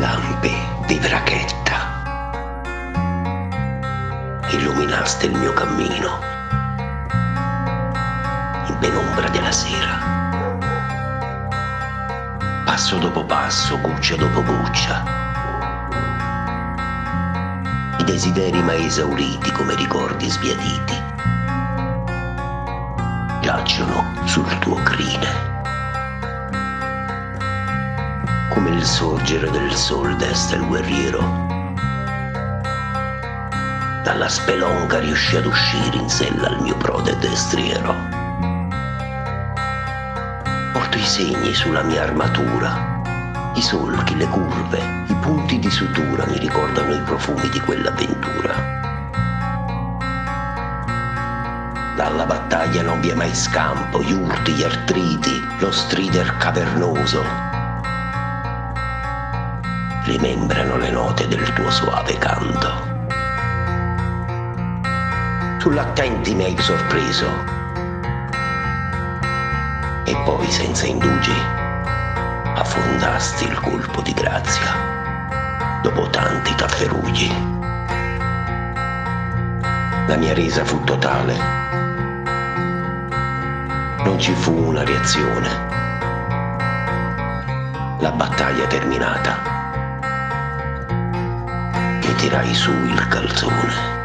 lampi di brachetta. Illuminaste il mio cammino in penombra della sera. Passo dopo passo, buccia dopo buccia. I desideri mai esauriti come ricordi sbiaditi giacciono sul tuo crine. come il sorgere del sol desta il guerriero. Dalla spelonca riuscì ad uscire in sella al mio prode destriero. Porto i segni sulla mia armatura, i solchi, le curve, i punti di sutura mi ricordano i profumi di quell'avventura. Dalla battaglia non vi è mai scampo, gli urti, gli artriti, lo strider cavernoso, rimembrano le note del tuo suave canto. Sull'attenti mi hai sorpreso e poi senza indugi affondasti il colpo di grazia dopo tanti tafferugli. La mia resa fu totale, non ci fu una reazione. La battaglia terminata tirai su il calzone.